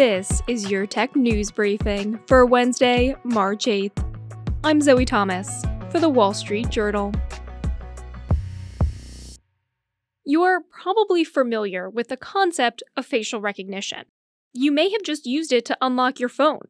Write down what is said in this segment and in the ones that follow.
This is your tech news briefing for Wednesday, March 8th. I'm Zoe Thomas for the Wall Street Journal. You're probably familiar with the concept of facial recognition. You may have just used it to unlock your phone.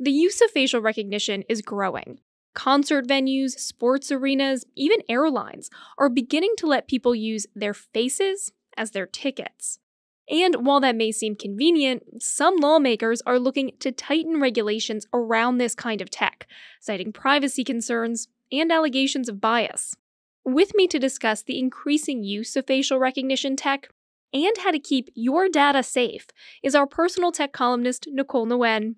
The use of facial recognition is growing. Concert venues, sports arenas, even airlines are beginning to let people use their faces as their tickets. And while that may seem convenient, some lawmakers are looking to tighten regulations around this kind of tech, citing privacy concerns and allegations of bias. With me to discuss the increasing use of facial recognition tech and how to keep your data safe is our personal tech columnist, Nicole Nguyen.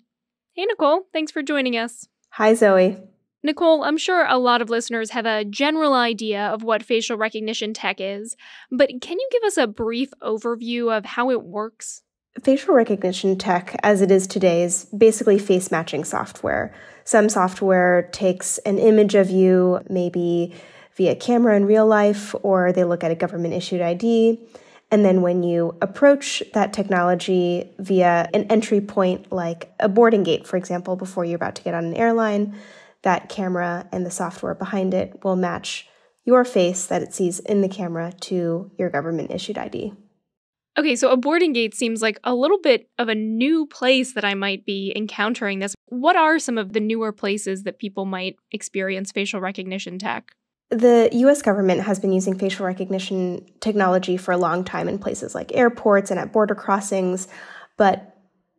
Hey, Nicole, thanks for joining us. Hi, Zoe. Nicole, I'm sure a lot of listeners have a general idea of what facial recognition tech is, but can you give us a brief overview of how it works? Facial recognition tech, as it is today, is basically face matching software. Some software takes an image of you, maybe via camera in real life, or they look at a government issued ID. And then when you approach that technology via an entry point like a boarding gate, for example, before you're about to get on an airline, that camera and the software behind it will match your face that it sees in the camera to your government issued ID. Okay, so a boarding gate seems like a little bit of a new place that I might be encountering this. What are some of the newer places that people might experience facial recognition tech? The US government has been using facial recognition technology for a long time in places like airports and at border crossings, but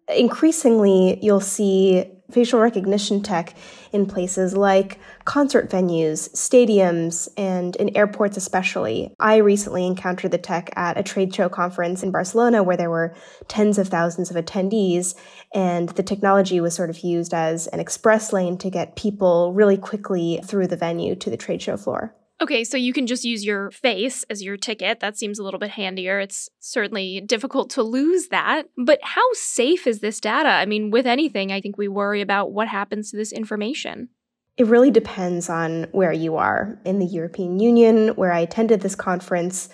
increasingly you'll see facial recognition tech in places like concert venues, stadiums, and in airports especially. I recently encountered the tech at a trade show conference in Barcelona where there were tens of thousands of attendees, and the technology was sort of used as an express lane to get people really quickly through the venue to the trade show floor. Okay, so you can just use your face as your ticket. That seems a little bit handier. It's certainly difficult to lose that. But how safe is this data? I mean, with anything, I think we worry about what happens to this information. It really depends on where you are. In the European Union, where I attended this conference,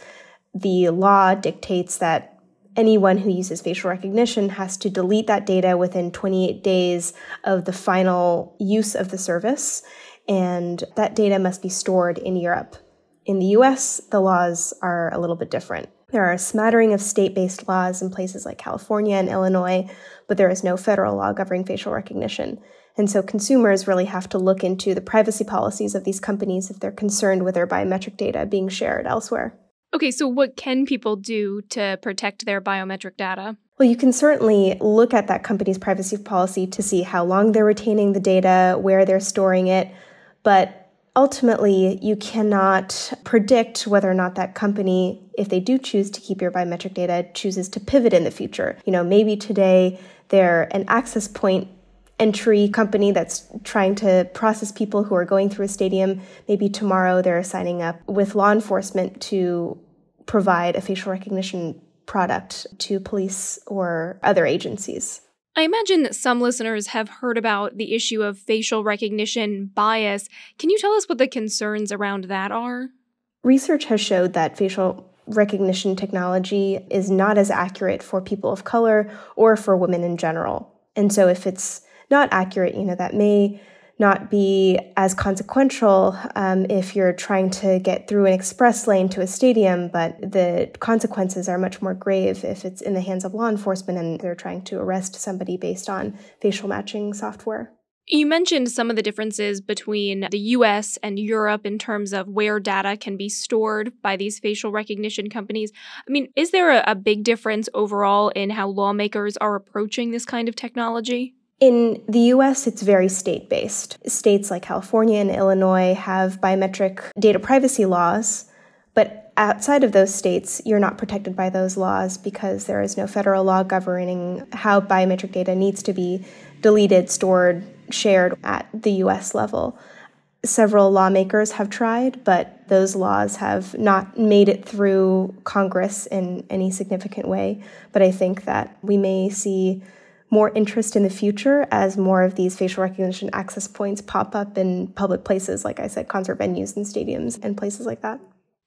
the law dictates that anyone who uses facial recognition has to delete that data within 28 days of the final use of the service and that data must be stored in Europe. In the US, the laws are a little bit different. There are a smattering of state based laws in places like California and Illinois, but there is no federal law governing facial recognition. And so consumers really have to look into the privacy policies of these companies if they're concerned with their biometric data being shared elsewhere. Okay, so what can people do to protect their biometric data? Well, you can certainly look at that company's privacy policy to see how long they're retaining the data, where they're storing it, but ultimately, you cannot predict whether or not that company, if they do choose to keep your biometric data, chooses to pivot in the future. You know, maybe today they're an access point entry company that's trying to process people who are going through a stadium. Maybe tomorrow they're signing up with law enforcement to provide a facial recognition product to police or other agencies. I imagine that some listeners have heard about the issue of facial recognition bias. Can you tell us what the concerns around that are? Research has showed that facial recognition technology is not as accurate for people of color or for women in general. And so if it's not accurate, you know, that may not be as consequential um, if you're trying to get through an express lane to a stadium, but the consequences are much more grave if it's in the hands of law enforcement and they're trying to arrest somebody based on facial matching software. You mentioned some of the differences between the US and Europe in terms of where data can be stored by these facial recognition companies. I mean, is there a, a big difference overall in how lawmakers are approaching this kind of technology? In the US, it's very state based. States like California and Illinois have biometric data privacy laws, but outside of those states, you're not protected by those laws because there is no federal law governing how biometric data needs to be deleted, stored, shared at the US level. Several lawmakers have tried, but those laws have not made it through Congress in any significant way. But I think that we may see more interest in the future as more of these facial recognition access points pop up in public places, like I said, concert venues and stadiums and places like that.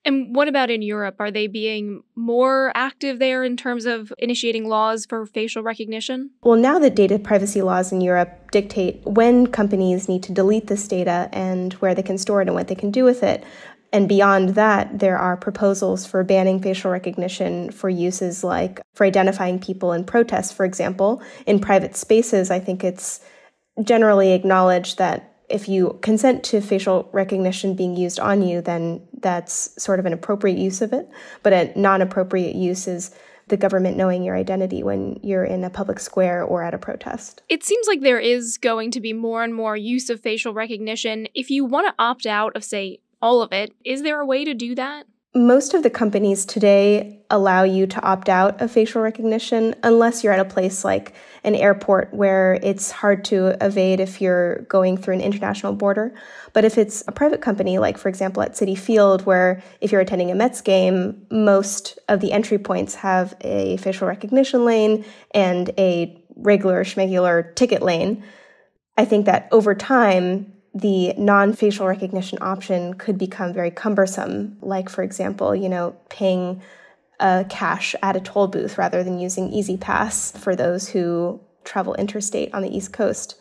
And what about in Europe? Are they being more active there in terms of initiating laws for facial recognition? Well, now that data privacy laws in Europe dictate when companies need to delete this data and where they can store it and what they can do with it, and beyond that, there are proposals for banning facial recognition for uses like for identifying people in protests, for example. In private spaces, I think it's generally acknowledged that if you consent to facial recognition being used on you, then that's sort of an appropriate use of it. But a non appropriate use is the government knowing your identity when you're in a public square or at a protest. It seems like there is going to be more and more use of facial recognition. If you want to opt out of, say, all of it, is there a way to do that? Most of the companies today allow you to opt out of facial recognition unless you're at a place like an airport where it's hard to evade if you're going through an international border. But if it's a private company, like for example at Citi Field, where if you're attending a Mets game, most of the entry points have a facial recognition lane and a regular schmegular ticket lane, I think that over time, the non facial recognition option could become very cumbersome. Like, for example, you know, paying a cash at a toll booth rather than using E-ZPass for those who travel interstate on the East Coast.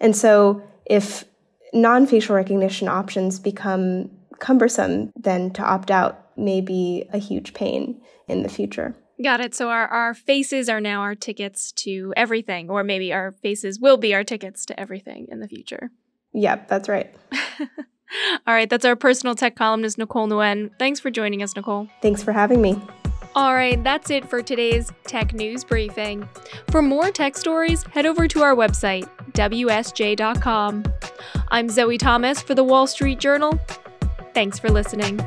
And so, if non facial recognition options become cumbersome, then to opt out may be a huge pain in the future. Got it. So our, our faces are now our tickets to everything, or maybe our faces will be our tickets to everything in the future. Yep, that's right. All right, that's our personal tech columnist, Nicole Nguyen. Thanks for joining us, Nicole. Thanks for having me. All right, that's it for today's Tech News Briefing. For more tech stories, head over to our website, WSJ.com. I'm Zoe Thomas for the Wall Street Journal. Thanks for listening.